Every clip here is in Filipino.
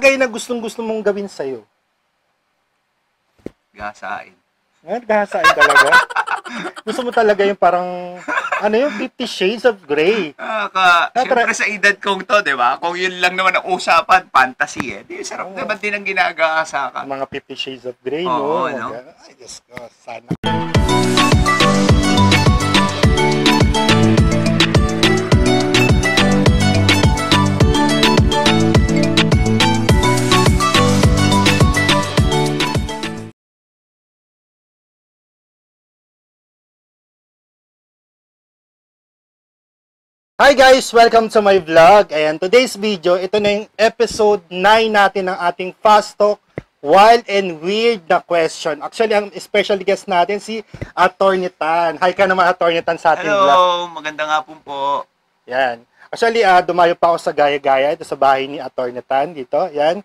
bagay na gustong-gusto mong gawin sa'yo. Gasain. Ngayon, gahasain talaga. Gusto mo talaga yung parang, ano yung 50 Shades of Grey. Ah, ka, Tatra- syempre sa edad kong to, di ba? Kung yun lang naman ang usapan, fantasy eh. Di, sarap Oo. naman din ang ginagasa ka. Mga 50 Shades of Grey, Oo, no? no? Ay, Diyos ko, sana. Hi guys! Welcome to my vlog. And today's video, ito na yung episode 9 natin ng ating Fast Talk Wild and Weird na question. Actually, ang special guest natin si Attorney Tan. Hi ka naman, Attorney Tan, sa ating vlog. Hello, maganda nga po po. Yan. Actually, ah, dumayo pa ako sa Gaya-Gaya, ito sa bahay ni Attorney Tan dito. Yan.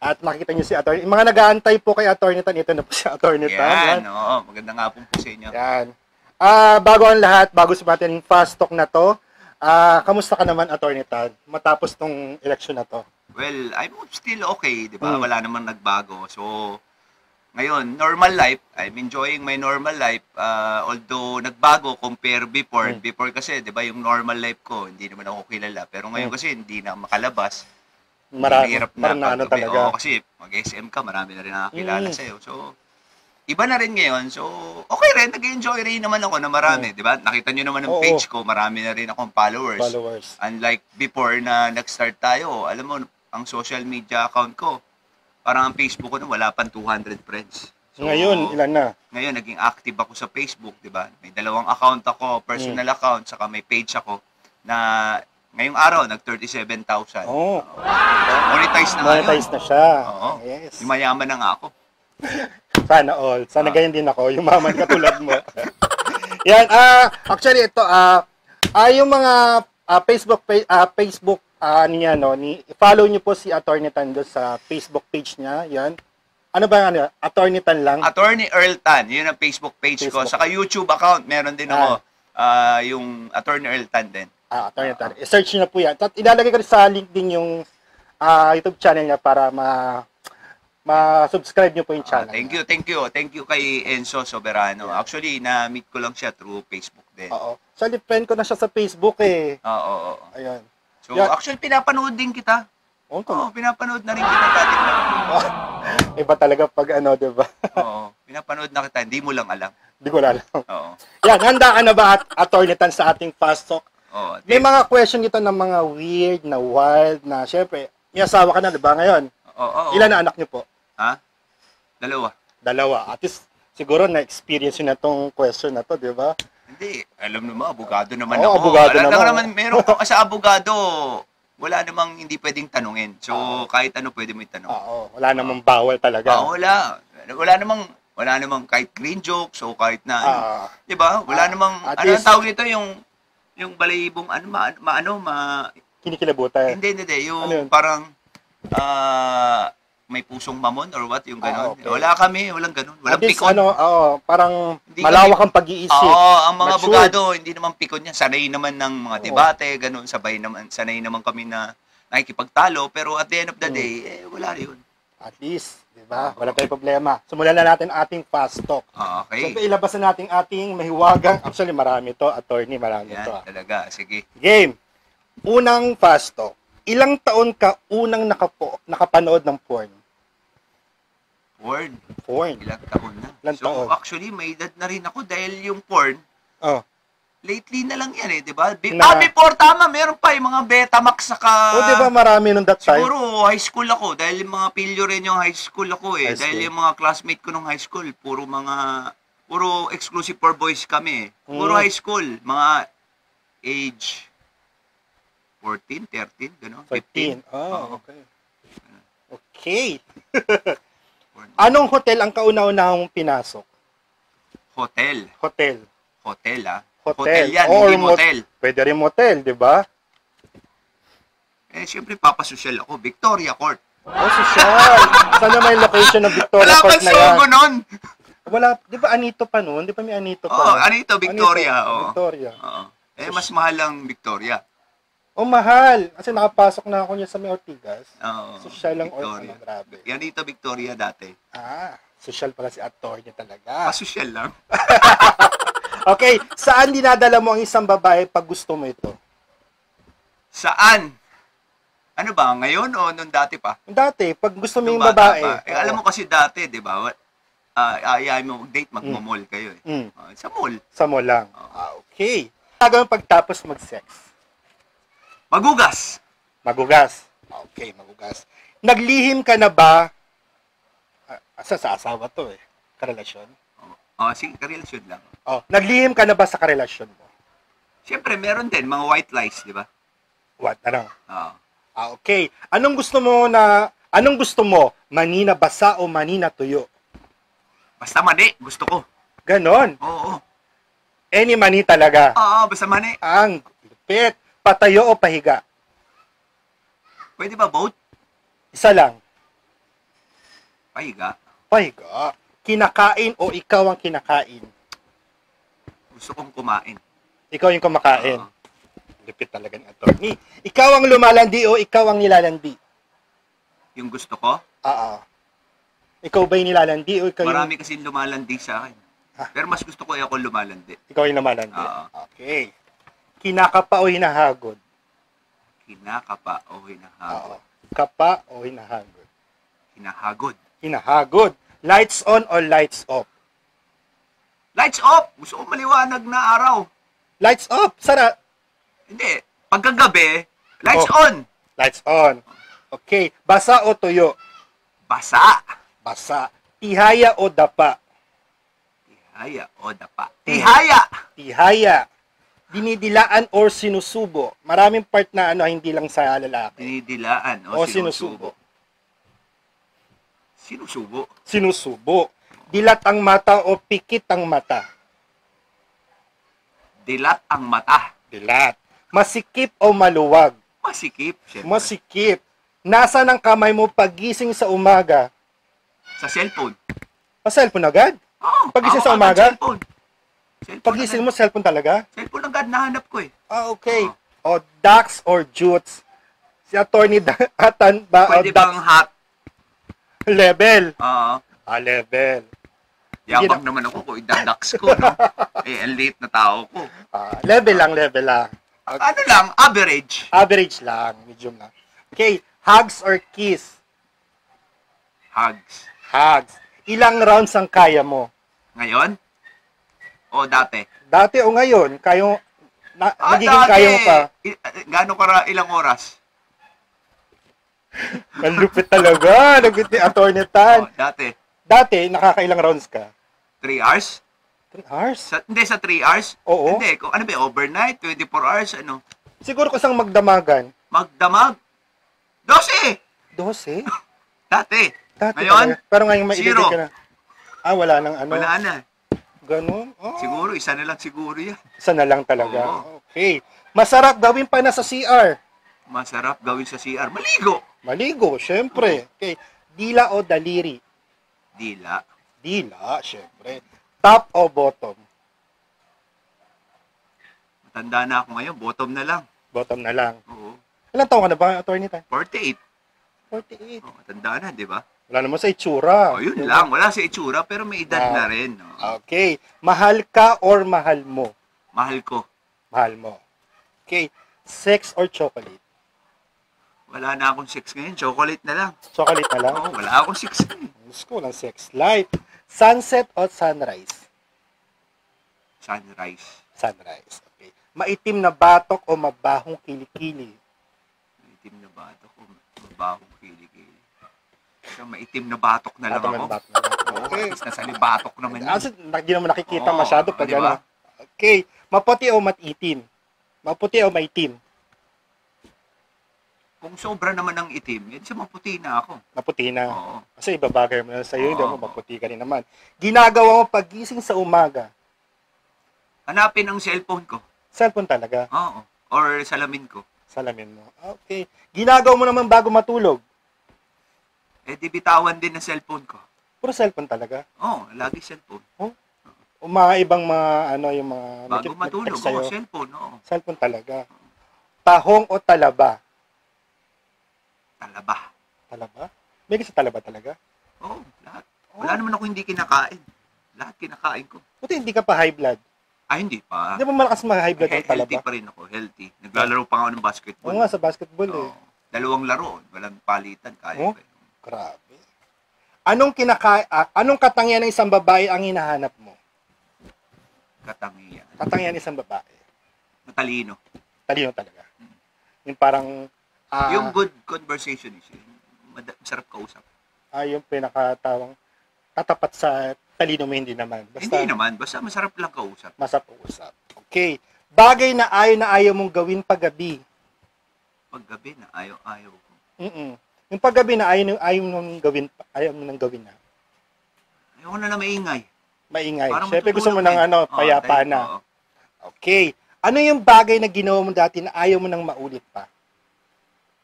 At makikita niyo si Attorney. Mga nag-aantay po kay Attorney Tan, ito na po si Attorney Tan. Yan, oo, maganda nga po po sa inyo. Yan. Ah, bago ang lahat, bago sa natin yung fast talk na to, ah, kamusta ka naman, Attorney Tad, matapos tong election na to? Well, I'm still okay, di ba? Mm. Wala namang nagbago. So, ngayon, normal life. I'm enjoying my normal life. Uh, although, nagbago compare before. Mm. Before kasi, di ba, yung normal life ko, hindi naman ako kilala. Pero ngayon Mm. kasi, hindi na makalabas. Marami, Mahirap parang na ano talaga. Oo, kasi mag-SM ka, marami na rin nakakilala Mm. sa'yo. So, iba na rin ngayon. So, okay rin. Nag-enjoy rin naman ako na marami, di ba? Nakita nyo naman ng Oo. page ko, marami na rin akong followers. Followers. Unlike before na nag-start tayo, alam mo, ang social media account ko, parang ang Facebook ko na wala pang 200 friends. So, Ngayon, ilan na? Ngayon, naging active ako sa Facebook, di ba? May dalawang account ako, personal Mm. account, saka may page ako na ngayong araw, nag-37,000. Oo. Monetize na ngayon. Monetize na siya. Oo. Yes. Yumayaman na nga ako. Sana all. Sana Ah. ganyan din ako, yumaman katulad mo. Yan, ah, actually ito, ah, ah, yung mga ah, Facebook ah, Facebook ah, niya no, ni follow niyo po si Attorney Tan doon sa Facebook page niya, yan. Ano ba ano? Attorney Tan lang. Attorney Earl Tan, yun ang Facebook page ko. Facebook. Saka YouTube account, meron din ako. ah, yung Attorney Earl Tan din. Ah, Attorney Tan. I-search niyo na po yan. At ilalagay ko sa link din yung ah, YouTube channel niya para ma ma-subscribe niyo po yung Ah, channel. thank you, thank you. Thank you kay Enzo Soberano. Actually, na-meet ko lang siya through Facebook din. Oo. Oo, Actually, friend ko na siya sa Facebook eh. oo, oo. Ayun. So, Yeah. actually, pinapanood din kita. Oh, Oo, pinapanood na rin kita dati. Iba talaga pag ano, 'di ba? Oo, pinapanood na kita. Hindi mo lang alam. Hindi ko alam. Oo. Yan, handa ka na ba at Attorney Tan sa ating fast talk? Oo. May mga question dito ng mga weird, na wild, na syempre, may asawa ka na, di ba, ngayon? Oo, oo. Ilan na anak niyo po? Ha? Dalawa. Dalawa. At least, siguro na-experience yun na tong question na to, di ba? Hindi, alam naman, abogado naman Oo, ako. abogado Alam naman. naman, meron ko, sa abogado, wala namang hindi pwedeng tanungin. So, Oo. kahit ano pwede mo itanong. Oo, wala namang bawal talaga. Ah, wala. Wala namang, wala namang kahit green jokes o kahit na, ano, Ah, di ba? Wala Ah, namang, at ano ang least- tawag nito, yung, yung balayibong, ano, ma, ma ano, ma, kinikilabutan. hindi, hindi, hindi, yung Ano yun? parang, ah, may pusong mamon or what, yung Ah, ganon. okay. Wala kami, walang ganon. Walang At least, pikon. ano, oo, parang Hindi malawak ang pag-iisip. Oo, ang mga Matured. abogado, hindi naman pikon yan. Sanay naman ng mga debate, ganun, sabay naman, sanay naman kami na nakikipagtalo, pero at the end of the Mm. day, eh, wala yun. At least, di ba? Wala tayong problema. Simulan na natin ating fast talk. Ah, So, Okay. ilabas na natin ating mahiwagang, actually marami to, attorney, marami Yan, to. ah. talaga. Sige. Game. Unang fast talk. Ilang taon ka unang nakapo, nakapanood ng porn? Porn. Porn. Ilang taon na. Ilang so, taon? actually, may edad na rin ako dahil yung porn, Oh. lately na lang yan eh, di ba? Be- Na- ah, before, tama, meron pa yung mga Betamax saka... o, di ba marami nung that time? Siguro, high school ako. Dahil yung mga pilyo rin yung high school ako eh. High Dahil school. yung mga classmate ko nung high school, puro mga... Puro exclusive for boys kami. eh. Puro Mm. high school. Mga age 14, 13, gano'n. 13. 15. Oh, Oo. okay. Okay. Anong hotel ang kauna-unahang pinasok? Hotel. Hotel. Hotel ah. Hotel. yan, Or hindi mot- motel. Pwede rin motel, di ba? Eh, siyempre, papasosyal ako. Victoria Court. Oh, social. Sana may location ng Victoria Wala Court pang na yan. sogo nun. Wala, di ba Anito pa noon? Di ba may Anito pa? Oo, ano ito? Victoria. Anito, oo. Victoria. Oo. Eh, mas mahal ang Victoria. Oh, mahal. Kasi nakapasok na ako niya sa may Ortigas. Oo. Social lang or Victoria. ano, grabe. Yan dito, Victoria, dati. Ah, social pala si actor niya talaga. Pasosyal lang. Okay, saan dinadala mo ang isang babae pag gusto mo ito? Saan? Ano ba, ngayon o nung dati pa? Dati, pag gusto mo yung babae. pa. Eh, alam mo kasi dati, di ba? what- Ah, ayaw mo mag-date, magmo-mall kayo eh. Mm, Ah, sa mall. sa mo lang. Ah, okay. Gagawin pagtapos mag-sex. Magugas. Magugas. Okay, magugas. Naglihim ka na ba? Ah, Asa sa asawa to eh. Karelasyon. Oh, sige, karelasyon lang. Oh, naglihim ka na ba sa karelasyon mo? Siyempre, meron din mga white lies, di ba? What? Ano? Oo. Ah, okay. Anong gusto mo na anong gusto mo? Manina basa o manina tuyo? Basta mani, gusto ko. Ganon. Oo. Any mani talaga. Oo, basta mani. Ang lupit. Patayo o pahiga? Pwede ba both? Isa lang. Pahiga. Pahiga. Kinakain o ikaw ang kinakain? Gusto kong kumain. Ikaw yung kumakain. Oo. Lupit talaga ni attorney. Ikaw ang lumalandi o ikaw ang nilalandi? yung gusto ko, Oo. Ikaw ba yung nilalandi o ikaw yung, marami kasi lumalandi sa akin. Ah. Pero mas gusto ko ay ako lumalandi. ikaw yung lumalandi? Oo. Okay. Kinakapa o hinahagod? Kinakapa o Oo. hinahagod. Kapa o hinahagod? Hinahagod. Hinahagod. Lights on or lights off? Lights off! Gusto ko maliwanag na araw. Lights off. Sara. Hindi. Pagkagabi, lights Oh. on. Lights on. Okay. Basa o tuyo? Basa. Basa. Tihaya o dapa? Tihaya o dapa. Tihaya! Tihaya. Dinidilaan or sinusubo? Maraming part na ano, hindi lang sa lalaki. Dinidilaan O o, sinusubo. Sinusubo. Sinusubo. Dilat ang mata o pikit ang mata? Dilat ang mata. Dilat. Masikip o maluwag? Masikip, syempre. Masikip. Nasa ng kamay mo pagising sa umaga? Sa cellphone. Pa cellphone agad? Oo. Pagising sa umaga? Cellphone. Cellphone Pagising agad. mo, cellphone talaga? Cellphone agad, nahanap ko eh. Ah, okay. O ducks or jutes? Si attorney da- atan ba? o Pwede bang ducks? hot? Level. Oo. Ah, level. Yabang naman ako kung idadax ko, no? eh, ang late na tao ko. Ah, level lang, level lang. Ano lang, average. Average lang, medium lang. Okay, hugs or kiss? Hugs. Hugs. Ilang rounds ang kaya mo? Ngayon? O dati? Dati o ngayon, kayo, na, Ah, nagiging dati, kaya mo pa. Gaano kara ilang oras? Ang lupit talaga. Nagit ni Attorney Tan. O, dati. Dati, nakakailang rounds ka? 3 hours? 3 hours? Sa, hindi, sa 3 hours? Oo. Hindi, kung ano ba, overnight, 24 hours, ano? Siguro kung saan magdamagan. Magdamag? 12! 12? Dati. Dati Ngayon? talaga. Pero ngayon may Zero. ka na. Ah, wala nang ano. Wala na. Ganun? Oh, Siguro, isa na lang siguro yan. Isa na lang talaga. Oo. Okay. Masarap gawin pa na sa CR. Masarap gawin sa CR. Maligo! Maligo, syempre. Okay. Dila o daliri? Dila. Dila, syempre. Top o bottom? Matanda na ako ngayon, bottom na lang. Bottom na lang. Oo. Ilan taon ka na ba, attorney tayo? 48. 48. Oh, matanda na, di ba? Wala naman sa itsura. Oh, yun lang. Wala sa itsura, pero may edad Ah. na rin. no? Okay. Mahal ka or mahal mo? Mahal ko. Mahal mo. Okay. Sex or chocolate? Wala na akong sex ngayon. Chocolate na lang. Chocolate na lang? Oo, wala akong sex ngayon. Gusto ko lang sex life. Sunset or sunrise? Sunrise. Sunrise. Okay. Maitim na batok o mabahong kilikili? Maitim na batok o mabahong kilikili. So, maitim na batok na lang Batok ako. batok na lang. Oo, Okay. least nasa libatok naman yun. Kasi hindi naman nakikita Oo, masyado pag di ba? ano. Okay. Maputi o matitim? Maputi o maitim? Kung sobra naman ng itim, yan sa maputi na ako. Maputi na. Oo. Kasi ibabagay mo na sa'yo, hindi Oo. mo maputi ka rin naman. Ginagawa mo pagising sa umaga. Hanapin ang cellphone ko. Cellphone talaga. Oo. Or salamin ko. Salamin mo. Okay. Ginagawa mo naman bago matulog. Eh, di bitawan din ang cellphone ko. Puro cellphone talaga. Oo, lagi cellphone. O mga ibang mga, ano, yung mga... Bago nag- matulog, sa'yo. oo, cellphone, oo. Cellphone talaga. Tahong o talaba? Talaba. Talaba? May kasi talaba talaga. Oo, lahat. Wala naman ako hindi kinakain. Lahat kinakain ko. Buti hindi ka pa high blood. Ah, hindi pa. Hindi mo malakas mga high blood ang talaba. healthy pa rin ako, healthy. Naglalaro pa ako ng basketball. Oo nga, sa basketball eh. Oo. Dalawang laro, walang palitan, kaya Oh? ko eh. Grabe. Anong kinaka ah, anong katangian ng isang babae ang hinahanap mo? Katangian. Katangian ng isang babae. Matalino. Talino talaga. Yung parang ah, yung good conversation is yun. Mad- Masarap kausap. ah, yung pinakatawang tatapat sa talino mo hindi naman. Basta Hindi naman, basta masarap lang kausap. masap usap. Okay. Bagay na ayaw na ayaw mong gawin paggabi. Paggabi na ayaw-ayaw ko. Mm Yung paggabi na ayaw, ayaw mong gawin, ayaw mo nang gawin na. Ayaw na na maingay. Maingay. Parang Siyempre gusto mo ng eh. ano, Oo, payapa dahil- na. oo. Okay. Ano yung bagay na ginawa mo dati na ayaw mo nang maulit pa?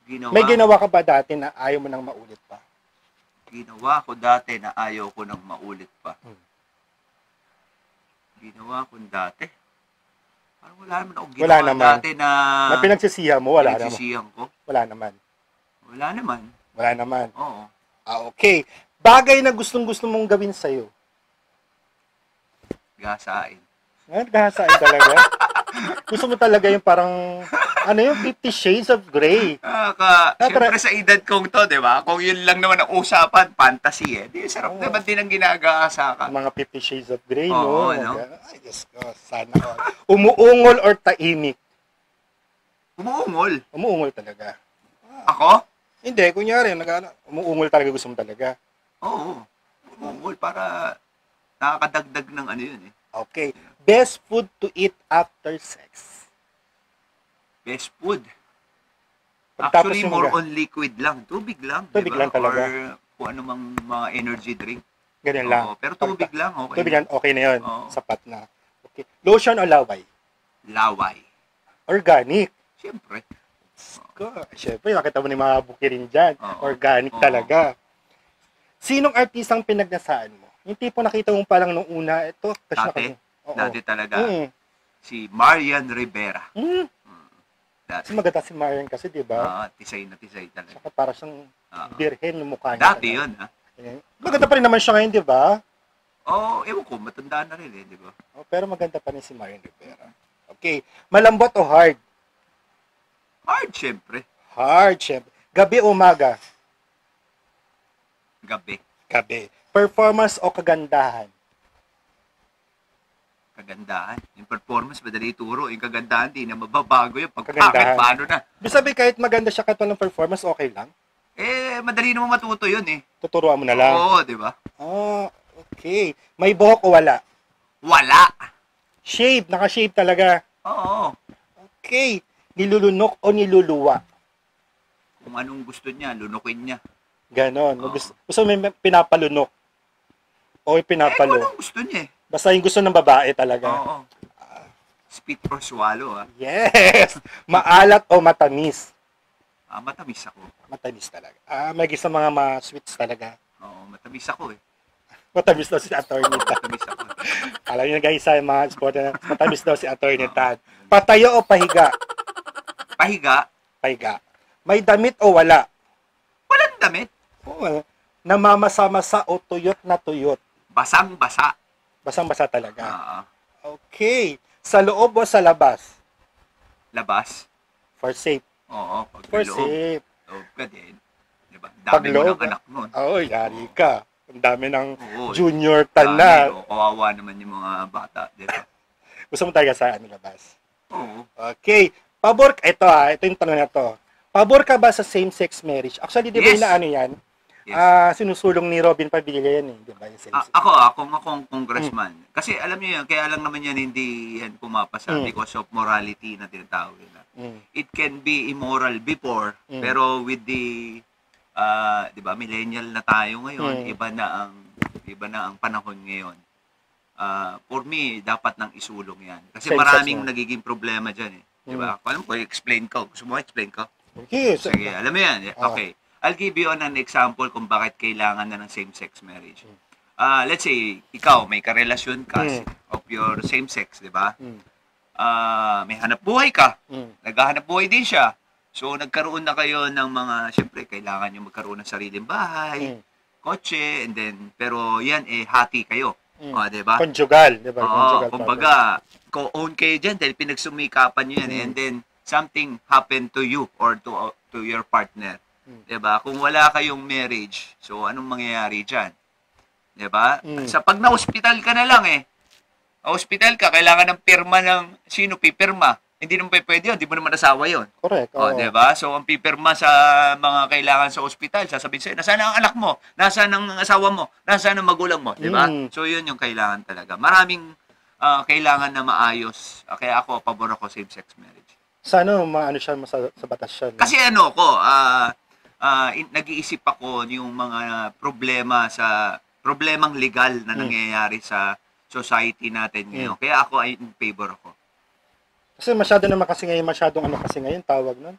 Ginawa, May ginawa ka ba dati na ayaw mo nang maulit pa? ginawa ko dati na ayaw ko nang maulit pa. Hmm. Ginawa ko dati. Parang wala naman ako ginawa Wala naman. dati na, na pinagsisihan mo, wala naman. ko. Wala naman. Wala naman. Wala naman. Oo. Ah, okay. Bagay na gustong gusto mong gawin sa'yo. Gasain. Ngayon, kahasain talaga. gusto mo talaga yung parang, ano yung 50 Shades of Grey. Ah, ka, Tatra- siyempre sa edad kong to, di ba? Kung yun lang naman ang usapan, fantasy eh. Di, sarap Oo. naman din ang ginagasa ka. Mga 50 Shades of Grey, Oo, no? no? Ay, Diyos ko, sana all. Umuungol or taimik? Umuungol. Umuungol talaga. Ako? Hindi, kunyari, nag, umuungol talaga gusto mo talaga. Oo. Umuungol para nakakadagdag ng ano yun eh. Okay. Best food to eat after sex. Best food. Pagtapos Actually, more on liquid lang. Tubig lang. Tubig diba? lang talaga. Or kung ano mang mga energy drink. Ganyan lang. Oo, pero tubig lang, okay. Tubig lang, okay na yun. Oo. Sapat na. Okay. Lotion o laway? Laway. Organic. Siyempre. Ko, Siyempre, nakita mo ni mga bukirin dyan. Oo. Organic Oo. talaga. Sinong artistang pinagnasaan mo? Yung tipo nakita mo pa lang nung una, ito, Dati? Oo. Dati talaga. Mm. Si Marian Rivera. Mm. Dati. Kasi maganda si Marian kasi, di ba? Ah, tisay na tisay talaga. Saka para siyang Ah, birhen yung mukha niya. dati yun, ha? Ayan. Maganda pa rin naman siya ngayon, di ba? Oo, oh, ewan ko, matanda na rin eh, di ba? Oh, pero maganda pa rin si Marian Rivera. Okay. Malambot o hard? Hard, syempre. Hard, syempre. Gabi o umaga? Gabi. Gabi. Performance o kagandahan? Kagandahan. Yung performance, madali ituro. Yung kagandahan, di na mababago yun. Pag Kagandahan. pangit, paano na? Ibig sabihin, kahit maganda siya kahit walang performance, okay lang. Eh, madali naman matuto yun eh. Tuturuan mo na lang. Oo, di ba? Oh, okay. May buhok o wala? Wala. Shave, naka-shave talaga. Oo. Okay. Nilulunok o niluluwa? Kung anong gusto niya, lunukin niya. Ganon. Oo. Gusto, gusto may pinapalunok? O yung Eh, kung pinapalo? anong gusto niya eh. Basta yung gusto ng babae talaga. Oo. Spit or swallow, ha? Yes! Maalat o matamis? Ah, matamis ako. Matamis talaga. Ah, may sa mga ma-sweets talaga. Oo, matamis ako eh. Matamis daw si Attorney Tad. matamis ako. Alam niyo guys, sa mga sport na matamis daw si Attorney Tad. Patayo o pahiga? Pahiga, Pahiga. May damit o wala? walang damit. Oo. Namamasa-masa o tuyot na tuyot? Basang-basa. Basang-basa talaga. Ah, Okay. Sa loob o sa labas? labas. For safe. Oo, pag For loob, safe. loob ka din. Diba? Pag Dami mo loob, ng anak nun. Oo, yari ka. Ang dami ng Oo, junior dami, tan na. oo, kawawa naman yung mga bata. Diba? Gusto mo talaga sa ano labas? Oo. Okay. Pabor, ito ah, ito yung tanong na to. Pabor ka ba sa same-sex marriage? Actually, di ba Yes. yung ano yan? Yes. Ah, sinusulong ni Robin Padilla yan eh, di ba? Yung A- same-sex. ako, ah, kung akong congressman, kasi alam niyo yan, kaya lang naman yan hindi yan pumapasa Mm. because of morality na tinatawag nila. Mm. It can be immoral before, Mm. pero with the, ah, di ba, millennial na tayo ngayon, Mm. iba na ang, iba na ang panahon ngayon. Ah, for me, dapat nang isulong yan. Kasi Same-sex maraming na. nagiging problema dyan eh. Di Mm. ba? Alam ko, explain ko. Gusto mo explain ko? Okay. so- Sige, alam mo yan. Ah. Okay. I'll give you an example kung bakit kailangan na ng same-sex marriage. Mm. Ah, let's say, ikaw, may karelasyon ka Mm. of your same sex, di ba? Mm. ah, may hanap buhay ka, Mm. naghahanap buhay din siya. So, nagkaroon na kayo ng mga, syempre, kailangan nyo magkaroon ng sariling bahay, Mm. kotse, and then, pero yan, eh, hati kayo. Mm. O, di ba? Conjugal, di ba? Oo, Conjugal kumbaga, co-own kayo dyan dahil pinagsumikapan nyo yan. Mm. And then, something happened to you or to to your partner. Mm. 'Di ba? Kung wala kayong marriage, so anong mangyayari diyan? 'Di ba? Mm. Sa pag na-hospital ka na lang eh. Hospital ka, kailangan ng pirma ng sino pipirma. Hindi naman pwede yun, hindi mo naman asawa yun. Correct. O, oo. di ba? So, ang pipirma sa mga kailangan sa ospital, sasabihin sa'yo, nasaan ang anak mo? Nasaan ang asawa mo? Nasaan ang magulang mo? Di ba? Mm. So, yun yung kailangan talaga. Maraming ah, kailangan na maayos. Ah, kaya ako, pabor ako same-sex marriage. Sana maano siya sa, sa batas siya. no? Kasi ano ko, ah, ah, in- nag-iisip ako yung mga problema sa, problemang legal na Mm. nangyayari sa society natin ngayon. Kaya ako ay in favor ako. Kasi masyado naman kasi ngayon, masyadong ano kasi ngayon, tawag nun.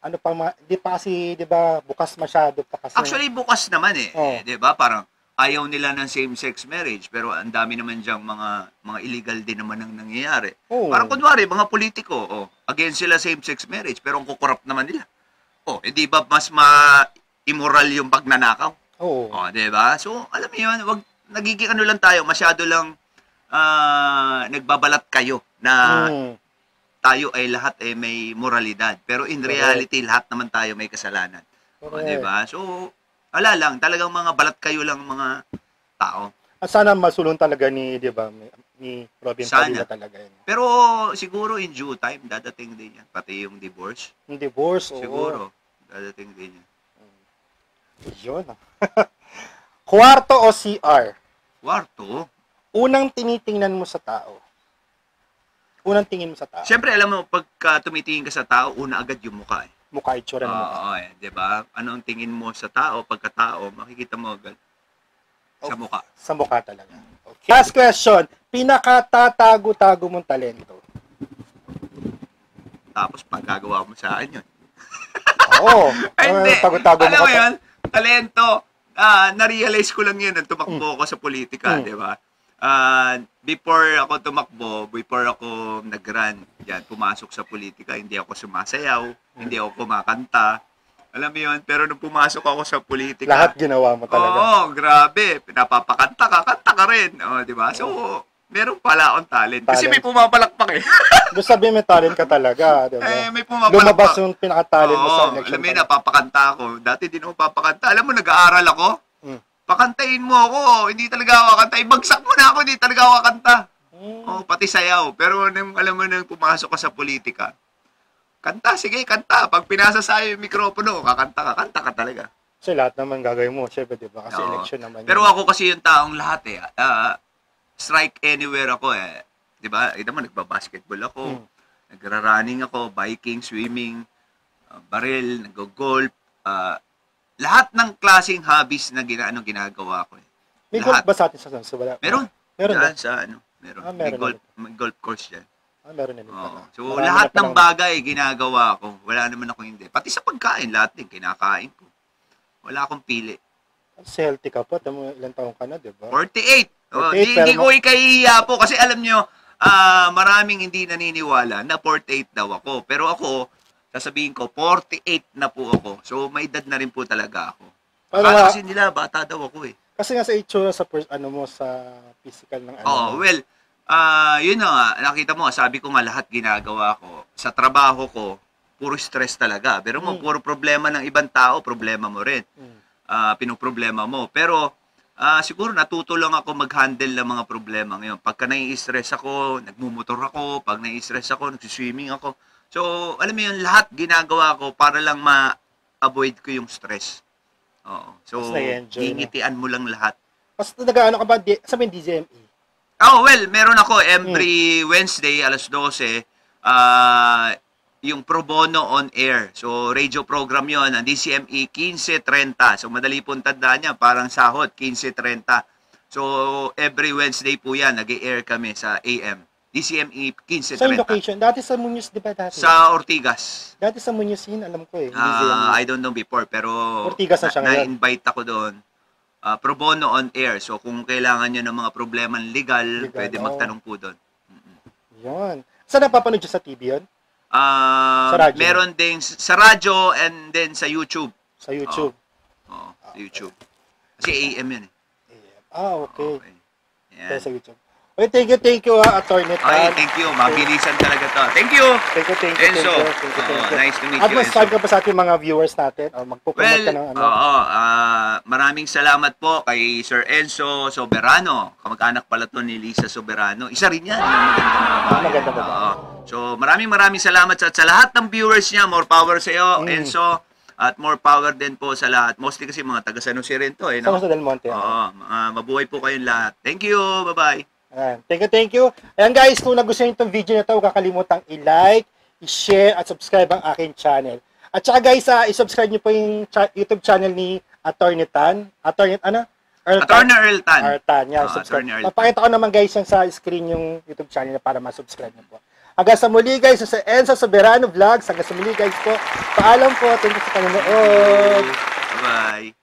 Ano pa, ma- di pa kasi, di ba, bukas masyado pa kasi. Actually, bukas naman eh. Oo. Eh, 'Di ba? Parang ayaw nila ng same-sex marriage, pero ang dami naman diyang mga mga illegal din naman ang nangyayari. Oo. Parang kunwari, mga politiko, oh, against sila same-sex marriage, pero ang kukorrupt naman nila. Oh, eh, di ba mas ma-immoral yung pagnanakaw? Oo. Oh, 'di ba? So, alam mo 'yun, wag nagiging ano lang tayo, masyado lang ah, nagbabalat kayo na Mm. tayo ay lahat ay may moralidad. Pero in reality, lahat naman tayo may kasalanan. O, Correct. di ba? So, ala lang, talagang mga balat kayo lang mga tao. At sana masulong talaga ni, di ba, ni, Robin Sana. Padilla talaga yun. Pero siguro in due time, dadating din yan. Pati yung divorce, Yung divorce, oo. siguro, dadating din yan. Yun. Kwarto o CR? Kwarto, Unang tinitingnan mo sa tao. Unang tingin mo sa tao. Siyempre, alam mo, pagka tumitingin ka sa tao, una agad yung mukha eh. Mukha, itsura ng mukha. Oo, eh, di ba? Ano ang tingin mo sa tao, pagkatao, makikita mo agad sa mukha. Sa mukha talaga. Okay. Last question. Pinakatatago-tago mong talento. Tapos, pagkagawa mo sa akin yun. Oo. Hindi. Tago-tago Alam mo yun, talento. Ah, na-realize ko lang yun nung tumakbo Mm. ako sa politika, Mm. di ba? Ah, before ako tumakbo, before ako nag-run, yan, pumasok sa politika, hindi ako sumasayaw, hindi ako kumakanta. Alam mo yun, pero nung pumasok ako sa politika, Lahat ginawa mo talaga. Oo, grabe. Pinapapakanta ka, kanta ka rin. Oh, di ba? So, meron pala akong talent. Kasi Talent. may pumapalakpak eh. Doon sabihin may talent ka talaga. Di ba? eh may pumapalakpak. Lumabas yung pinaka-talent mo sa election. alam mo yun, napapakanta ako. Dati din ako papakanta. Alam mo, nag-aaral ako. Pakantayin mo ako. Hindi talaga ako kakanta. Ibagsak mo na ako. Hindi talaga ako kakanta. Mm. Oh, pati sayaw. Pero nung, alam mo, nung pumasok ka sa politika, kanta, sige, kanta. Pag pinasa sa'yo yung mikropono, kakanta ka, kanta ka talaga. Kasi lahat naman gagawin mo, syempre, di ba? Kasi Oo. election naman. Pero yun. ako kasi yung taong lahat eh. Ah, strike anywhere ako eh. 'Di ba? Ito mo nagba-basketball ako, Mm. nagra-running ako, biking, swimming, ah, baril, nag-golf, ah, lahat ng klaseng hobbies na gina ano ginagawa ko eh. May golf lahat. ba sa atin sa Sanso? Wala. Meron. Meron ba? Diyan sa ano, meron. Ah, may meron golf, may golf course diyan. Ah, meron na din Oo. So Marami lahat ng bagay ginagawa ko. Wala naman ako hindi. Pati sa pagkain, lahat din kinakain ko. Wala akong pili. Kasi healthy ka po. Tamo, ilang taong ka na, di ba? 48. Oh, 48, di, di pero ko ikahihiya po kasi alam nyo, ah, maraming hindi naniniwala na 48 daw ako. Pero ako, sasabihin ko, 48 na po ako. So, may edad na rin po talaga ako. Akala nga, kasi nila, bata daw ako eh. kasi nga sa itsura sa pers- ano mo sa physical ng ano. Oo, mo. well, ah yun na nga, nakita mo, sabi ko nga lahat ginagawa ko. Sa trabaho ko, puro stress talaga. Pero mo, Mm. puro problema ng ibang tao, problema mo rin. Mm. ah pinoproblema mo. Pero ah, siguro natuto lang ako mag-handle ng mga problema ngayon. Pagka nai-stress ako, nagmumotor ako. Pag nai-stress ako, nagsiswimming ako. So, alam mo yun, lahat ginagawa ko para lang ma-avoid ko yung stress. Oo. So, Mas nai-enjoy, no? ingitian mo lang lahat. Mas nag-ano ka ba? Di, sabihin DJME. Oh, well, meron ako every Wednesday, alas 12, ah yung pro bono on air. So, radio program yon ang DCME 15.30. So, madali pong tandaan niya, parang sahod, 15.30. So, every Wednesday po yan, nag air kami sa AM. DCME Sa yung 15.30. location, dati sa Muñoz, di ba dati? Sa Ortigas. Dati sa Muñoz yun, alam ko eh. DJME. I don't know before, pero Ortigas na siya ngayon. na-invite ako doon. Ah, pro bono on air. So, kung kailangan nyo ng mga problemang legal, Legal, pwede oo. magtanong po doon. Yun. Saan napapanood sa TV yun? Ah, Sa radyo. Meron din s- sa radyo and then sa YouTube. Sa YouTube. Oo, sa YouTube. Kasi AM yun eh. Ah, okay. Okay. Kaya Yan. sa YouTube. Okay, thank you, thank you, ha, Attorney Tan. Ay, thank you. Mabilisan talaga to. Thank you. Thank you, thank you, thank Enzo. you, thank you, thank Oo, you. nice to meet At you, masasabi Enzo. ka pa sa ating mga viewers natin, o magpupromote Well, ka ng ano. oo. ah, maraming salamat po kay Sir Enzo Soberano. Kamag-anak pala to ni Lisa Soberano. Isa rin yan. Yung maganda babae. Maganda babae. Oo. So, maraming maraming salamat sa, sa lahat ng viewers niya. More power sa iyo, Mm. Enzo. At more power din po sa lahat. Mostly kasi mga taga San Jose rin to. Eh, Sa no? Jose Del Monte. Oo. ah, mabuhay po kayong lahat. Thank you. Bye-bye. Ayan. Thank you, thank you. Ayan guys, kung nagustuhan itong video na ito, huwag kakalimutang i-like, i-share, at subscribe ang aking channel. At saka guys, ah, i-subscribe niyo po yung cha- YouTube channel ni Attorney Tan. Attorney, ano? Earl Attorney Earl Tan. Earl Tan. Yan, Ah, subscribe. Tan. Papakita ko naman guys yan sa screen yung YouTube channel niya para ma-subscribe niyo po. Hanggang sa muli guys, sa Enzo Soberano Vlogs. Hanggang sa muli guys po. Paalam po. Thank you sa panonood. Bye-bye.